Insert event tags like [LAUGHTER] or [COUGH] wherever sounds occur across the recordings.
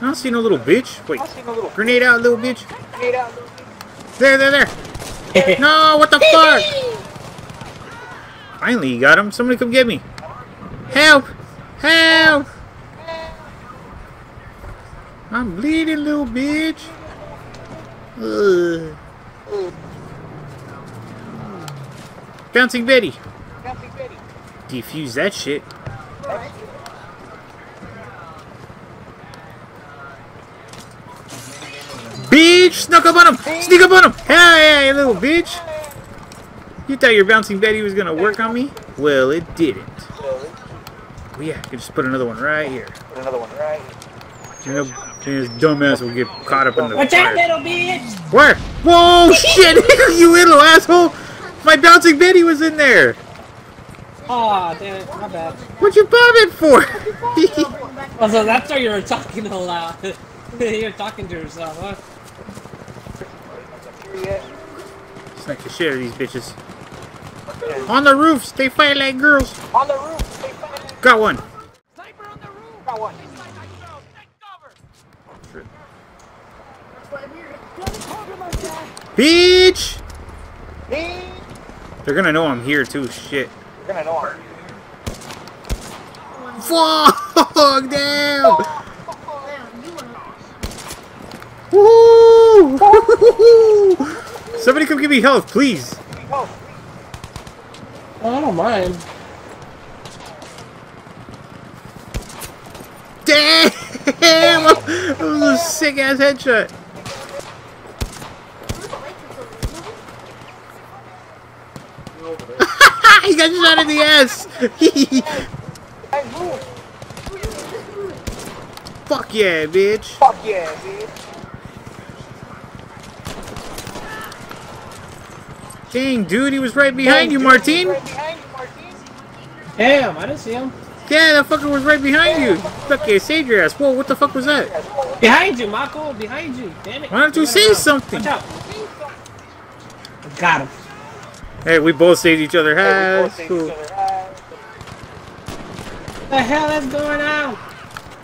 I don't see no little bitch. Wait. Grenade out, little bitch. There, there, there. [LAUGHS] no, what the fuck? Finally, you got him. Somebody come get me. Help! Help! I'm bleeding, little bitch. Ugh. Bouncing Betty. Defuse that shit. Bitch! Snuck up on him! Sneak up on him! Hey, you little bitch! You thought your bouncing Betty was gonna work on me? Well, it didn't. Well, yeah, you just put another one right here. Put another one right. You know, this dumbass will get caught up in the Watch out, fire. little bitch! Where? Whoa, [LAUGHS] shit! [LAUGHS] you little asshole! My bouncing Betty was in there! Aw, damn it, my bad. What'd you bomb it for? [LAUGHS] Oh, so that's why you were talking a lot. You're talking to yourself, huh? Smack the shit out of these bitches. On the roofs, they fight like girls. On the roof. They find Got one. got one. Bitch! Me. They're gonna know I'm here too. Shit. You're gonna know him. [LAUGHS] Fuck! Damn! Woo! Somebody come give me health, please. Oh, I don't mind. Damn! [LAUGHS] That was a sick ass headshot. [LAUGHS] he got shot in the ass. [LAUGHS] Fuck yeah, bitch. Fuck yeah, dude. Dang, dude, he was right behind you, Martine. Right behind you, Martine. Damn, I didn't see him. Yeah, that fucker was right behind you. Fuck yeah, saved your ass. Whoa, what the fuck was that? Behind you, Mako, behind you. Damn it. Why don't you Turn say around. something? Watch out. Got him. Hey, we both saved each other. Hey, we both saved cool. each other. Ah. The hell is going on?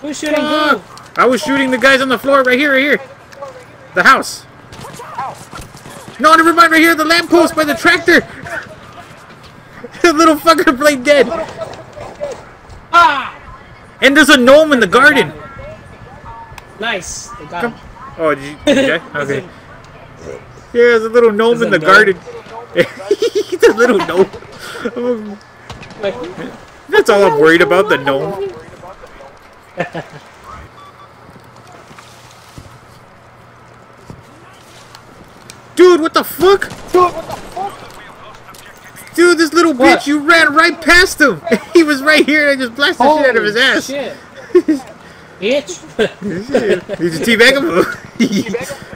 Who's shooting who? I was shooting the guys on the floor right here, right here. The house. No, never mind, right here, the lamppost by the tractor. [LAUGHS] the little fucker played dead. Ah! And there's a gnome in the garden. Nice. They got him. Oh, did you? Okay. [LAUGHS] okay. Yeah, there's a little gnome There's in the gnome. garden. [LAUGHS] the little gnome. That's all I'm worried about, the gnome. Dude, what the fuck? Dude, what the fuck? Dude, this little What? bitch, you ran right past him. [LAUGHS] he was right here and I just blasted the shit out of his ass. Shit. [LAUGHS] Bitch. Did you teabag him? [LAUGHS]